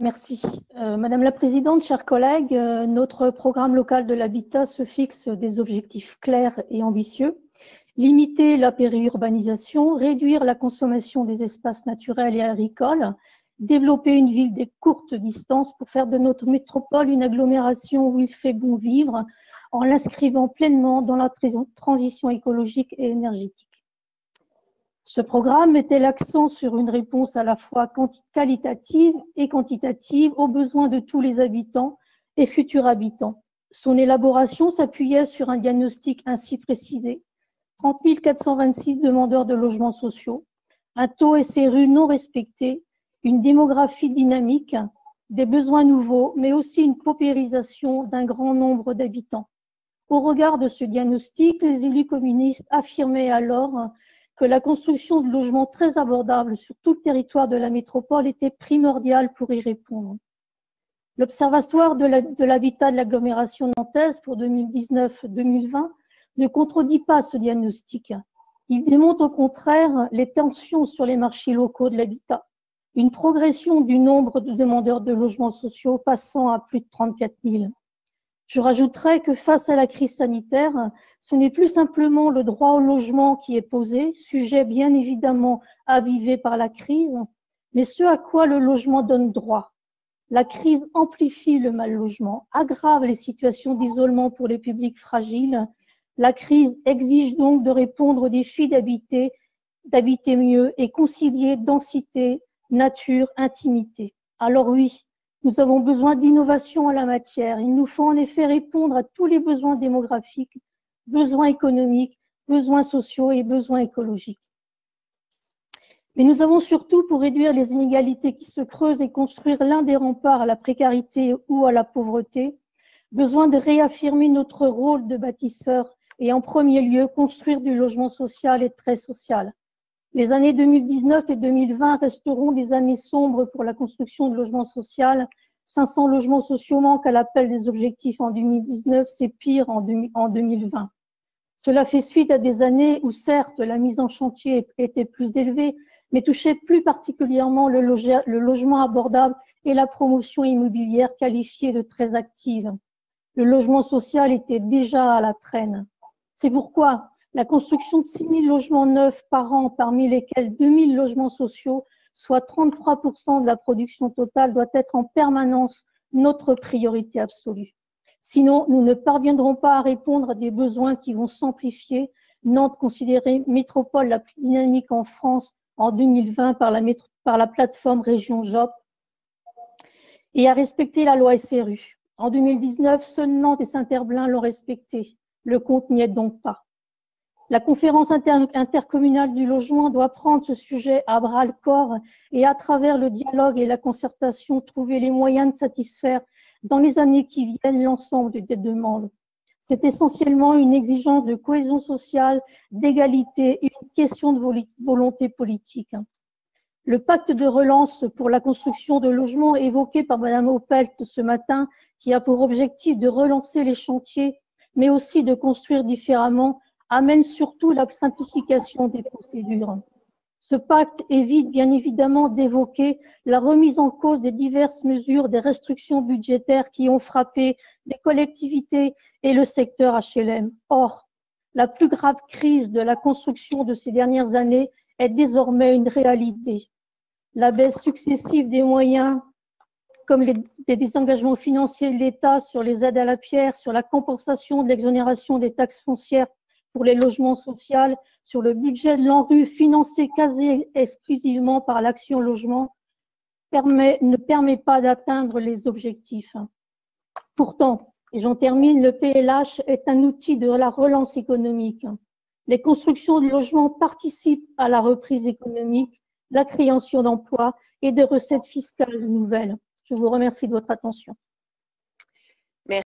Merci. Euh, Madame la Présidente, chers collègues, euh, notre programme local de l'habitat se fixe des objectifs clairs et ambitieux. Limiter la périurbanisation, réduire la consommation des espaces naturels et agricoles, développer une ville des courtes distances pour faire de notre métropole une agglomération où il fait bon vivre en l'inscrivant pleinement dans la transition écologique et énergétique. Ce programme mettait l'accent sur une réponse à la fois qualitative et quantitative aux besoins de tous les habitants et futurs habitants. Son élaboration s'appuyait sur un diagnostic ainsi précisé. 30 426 demandeurs de logements sociaux, un taux SRU non respecté, une démographie dynamique, des besoins nouveaux, mais aussi une paupérisation d'un grand nombre d'habitants. Au regard de ce diagnostic, les élus communistes affirmaient alors que la construction de logements très abordables sur tout le territoire de la métropole était primordiale pour y répondre. L'Observatoire de l'habitat de l'agglomération nantaise pour 2019-2020 ne contredit pas ce diagnostic. Il démontre au contraire les tensions sur les marchés locaux de l'habitat, une progression du nombre de demandeurs de logements sociaux passant à plus de 34 000. Je rajouterais que face à la crise sanitaire, ce n'est plus simplement le droit au logement qui est posé, sujet bien évidemment avivé par la crise, mais ce à quoi le logement donne droit. La crise amplifie le mal logement, aggrave les situations d'isolement pour les publics fragiles. La crise exige donc de répondre aux défis d'habiter, d'habiter mieux et concilier densité, nature, intimité. Alors oui, nous avons besoin d'innovation en la matière. Il nous faut en effet répondre à tous les besoins démographiques, besoins économiques, besoins sociaux et besoins écologiques. Mais nous avons surtout, pour réduire les inégalités qui se creusent et construire l'un des remparts à la précarité ou à la pauvreté, besoin de réaffirmer notre rôle de bâtisseur et en premier lieu construire du logement social et très social. Les années 2019 et 2020 resteront des années sombres pour la construction de logements sociaux. 500 logements sociaux manquent à l'appel des objectifs en 2019, c'est pire en 2020. Cela fait suite à des années où certes la mise en chantier était plus élevée, mais touchait plus particulièrement le, logement abordable et la promotion immobilière qualifiée de très active. Le logement social était déjà à la traîne. C'est pourquoi la construction de 6 000 logements neufs par an, parmi lesquels 2 000 logements sociaux, soit 33% de la production totale, doit être en permanence notre priorité absolue. Sinon, nous ne parviendrons pas à répondre à des besoins qui vont s'amplifier. Nantes considérée métropole la plus dynamique en France en 2020 par la, par la plateforme Région Job et à respecter la loi SRU. En 2019, seuls Nantes et Saint-Herblain l'ont respecté. Le compte n'y est donc pas. La conférence intercommunale du logement doit prendre ce sujet à bras le corps et à travers le dialogue et la concertation trouver les moyens de satisfaire dans les années qui viennent l'ensemble des demandes. C'est essentiellement une exigence de cohésion sociale, d'égalité et une question de volonté politique. Le pacte de relance pour la construction de logements évoqué par Mme Opelt ce matin, qui a pour objectif de relancer les chantiers, mais aussi de construire différemment, amène surtout la simplification des procédures. Ce pacte évite bien évidemment d'évoquer la remise en cause des diverses mesures des restrictions budgétaires qui ont frappé les collectivités et le secteur HLM. Or, la plus grave crise de la construction de ces dernières années est désormais une réalité. La baisse successive des moyens, comme les, des désengagements financiers de l'État sur les aides à la pierre, sur la compensation de l'exonération des taxes foncières pour les logements sociaux sur le budget de l'ANRU financé quasi exclusivement par l'action logement ne permet pas d'atteindre les objectifs. Pourtant, et j'en termine, le PLH est un outil de la relance économique. Les constructions de logements participent à la reprise économique, la création d'emplois et de recettes fiscales nouvelles. Je vous remercie de votre attention.